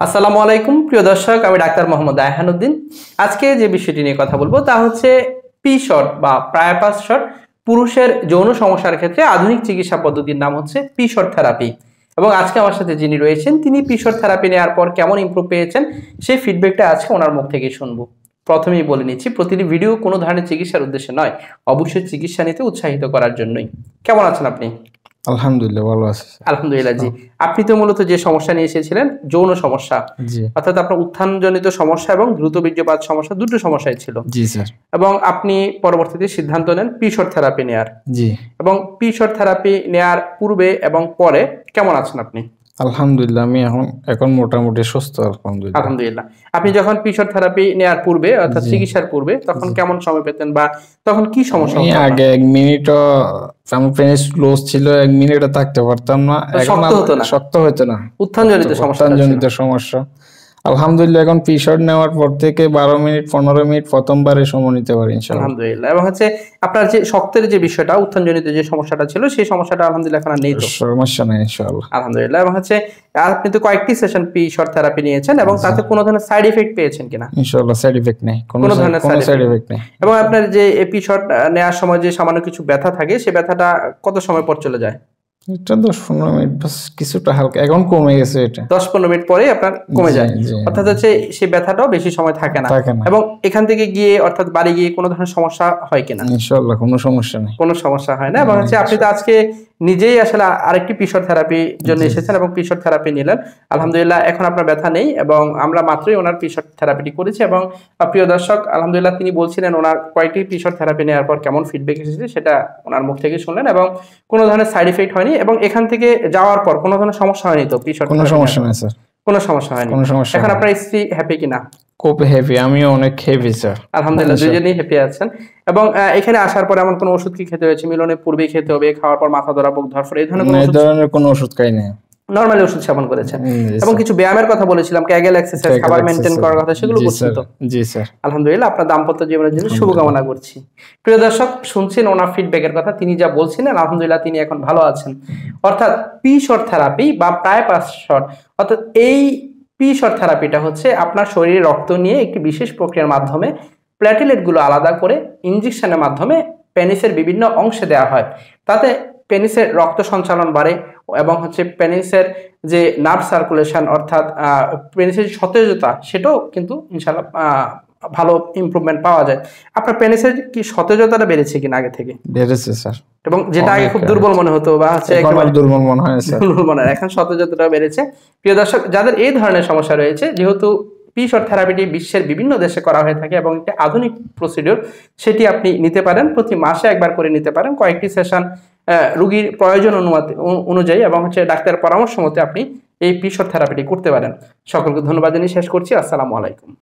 আসসালামু আলাইকুম, প্রিয় দর্শক, আমি ডাক্তার মোহাম্মদ আয়হানুদ্দিন আজকে যে বিষয়টি নিয়ে কথা বলব তা হচ্ছে পি শট বা প্রায়পাস শট পুরুষের যৌন সমস্যার ক্ষেত্রে আধুনিক চিকিৎসা পদ্ধতির নাম হচ্ছে পি শট থেরাপি এবং আজকে আমার সাথে যিনি রয়েছেন, তিনি পি শট থেরাপি নেওয়ার পর কেমন ইম্প্রুভ পেয়েছেন, সেই ফিডব্যাকটা আজকে ওনার মুখ থেকে শুনব। প্রথমেই বলে নিচ্ছি, প্রতিটি ভিডিও কোনো ধরনের চিকিৎসার উদ্দেশ্যে নয়, অবশ্যই চিকিৎসা নিতে উৎসাহিত করার জন্যই। কেমন আছেন আপনি? আলহামদুলিল্লাহ ভালো আছি আলহামদুলিল্লাহ জি। আপনি তো মূলত যে সমস্যা নিয়ে এসেছিলেন যৌন সমস্যা। অর্থাৎ আপনার উত্থানজনিত সমস্যা এবং দ্রুত বীর্যপাত সমস্যা দুটো সমস্যাই ছিল। জি স্যার। এবং আপনি পরবর্তীতে সিদ্ধান্ত নেন পিশর থেরাপি নেয়ার। জি। এবং পিশর থেরাপি নেয়ার পূর্বে এবং পরে কেমন আছেন আপনি? আলহামদুলিল্লাহ আমি এখন এখন মোটামুটি সুস্থ আলহামদুলিল্লাহ। আলহামদুলিল্লাহ। আপনি যখন পিশর থেরাপি নেওয়ার পূর্বে অর্থাৎ চিকিৎসার পূর্বে তখন কেমন সময় পেতেন বা তখন কি সমস্যা হতো? আগে এক মিনিটও আমার পেনিস ক্লোজ ছিল এক মিনিটও থাকতে পারতাম না। শক্ত হতো না? শক্ত হতো না। উত্থানজনিত সমস্যা জনিত সমস্যা। আলহামদুলিল্লাহ এখন পি শট নেওয়ার পর থেকে বারো মিনিট পনেরো মিনিট প্রথমবারে সময় নিতে পারি আলহামদুলিল্লাহ এবং হচ্ছে আপনার যে শক্তের যে বিষয়টা উত্থানজনিত যে সমস্যাটা ছিল সেই সমস্যাটা আলহামদুলিল্লাহ এখন নেই সমস্যা নেই আলহামদুলিল্লাহ এবং হচ্ছে আপনি তো কয়েকটি সেশন পি শর্ট থেরাপি নিয়েছেন এবং তাতে কোনো ধরনের সাইড ইফেক্ট পেয়েছেন কিনা? ইনশাল্লাহ সাইড ইফেক্ট নেই কোনো ধরনের কোনো সাইড ইফেক্ট নেই। এবং আপনার যে এপি শট নেওয়ার সময় যে সামান্য কিছু ব্যথা থাকে সেই ব্যথাটা কত সময় পর চলে যায়? এটা দশ পনেরো মিনিট কিছুটা হালকা এখন কমে গেছে এটা। দশ পনেরো মিনিট পরে আপনার কমে যায়। অর্থাৎ হচ্ছে সেই ব্যথাটাও বেশি সময় থাকে না। থাকে না। এবং এখান থেকে গিয়ে অর্থাৎ বাড়ি গিয়ে কোনো ধরনের সমস্যা হয় কিনা? ইনশাল্লাহ কোনো সমস্যা নেই। কোনো সমস্যা হয় না। এবং হচ্ছে আপনি তো আজকে নিজেই আসলে আরেকটি পিসর থেরাপির জন্য এসেছেন এবং পিসর থেরাপি নিলেন। আলহামদুলিল্লাহ এখন আপনার ব্যথা নেই এবং আমরা মাত্রই ওনার পিসর থেরাপিটি করেছি এবং প্রিয় দর্শক আলহামদুলিল্লাহ তিনি বলছিলেন ওনার কয়েকটি পিসর থেরাপি নেওয়ার পর কেমন ফিডব্যাক এসেছে সেটা ওনার মুখ থেকে শুনলেন এবং কোনো ধরনের সাইড এফেক্ট হয়নি এবং এখান থেকে যাওয়ার পর কোনো ধরনের সমস্যা হয়নি তো পিসর কোনো সমস্যা নেই স্যার। কোনো সমস্যা হয়নি। এখন আপনার স্ত্রী হ্যাপি কিনা? খুব হেভি আমিও অনেক হেভি স্যার আলহামদুলিল্লাহ। দুজনেই হ্যাপি আছেন। এবং এখানে আসার পর এমন কোনো ওষুধ কি খেতে হয়েছে? মিলনের পূর্বেই খেতে হবে খাওয়ার পর মাথা ধরা বুক ধরফর এই ধরনের কোনো ওষুধ ধরনের কোনো ওষুধ খাই না নর্মালি ওষুধ সেবন করেছেন। এবং কিছু ব্যায়ামের কথা বলেছিলাম ক্যাগেল এক্সারসাইজ খাবার মেনটেন করার কথা সেগুলো করছেন তো। জি স্যার আলহামদুলিল্লাহ আপনার দাম্পত্য জীবনের জন্য শুভকামনা করছি। প্রিয় দর্শক শুনছেন ওনার ফিডব্যাকের কথা তিনি যা বলছিলেন আলহামদুলিল্লাহ তিনি এখন ভালো আছেন। অর্থাৎ পি শর্ট থেরাপি বা প্রায় পাস শর্ট অর্থাৎ এই পি শর্ট থেরাপিটা হচ্ছে আপনার শরীরে রক্ত নিয়ে একটি বিশেষ প্রক্রিয়ার মাধ্যমে প্ল্যাটিলেটগুলো আলাদা করে ইঞ্জেকশনের মাধ্যমে পেনিসের বিভিন্ন অংশে দেওয়া হয়। তাতে পেনিসের রক্ত সঞ্চালন বাড়ে এবং হচ্ছে পেনিসের যে নার্ভ সার্কুলেশন অর্থাৎ পেনিসের সতেজতা সেটাও কিন্তু ইনশাল্লাহ ভালো ইমপ্রুভমেন্ট পাওয়া যায়। আপনার পেনিসের কি সতেজতাটা বেড়েছে কিনা আগে থেকে? বেড়েছে স্যার। এবং যেটা আগে খুব দুর্বল মনে হতো বা হচ্ছে দুর্বল মনে হয় স্যার। দুর্বল মনে হয়। এখন সতেজতাটা বেড়েছে। প্রিয় দর্শক যাদের এই ধরনের সমস্যা রয়েছে যেহেতু পিশর থেরাপিটি বিশ্বের বিভিন্ন দেশে করা হয়ে থাকে এবং একটি আধুনিক প্রসিডিওর সেটি আপনি নিতে পারেন। প্রতি মাসে একবার করে নিতে পারেন। কয়েকটি সেশন রুগীর প্রয়োজন অনুমতি অনুযায়ী এবং হচ্ছে ডাক্তারের পরামর্শ মতে আপনি এই পিশর থেরাপিটি করতে পারেন। সকলকে ধন্যবাদ জানিয়ে শেষ করছি। আসসালামু আলাইকুম।